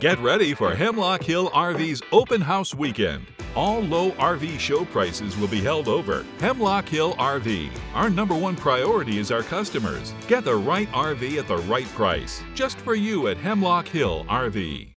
Get ready for Hemlock Hill RV's Open House Weekend. All low RV show prices will be held over. Hemlock Hill RV. Our number one priority is our customers. Get the right RV at the right price. Just for you at Hemlock Hill RV.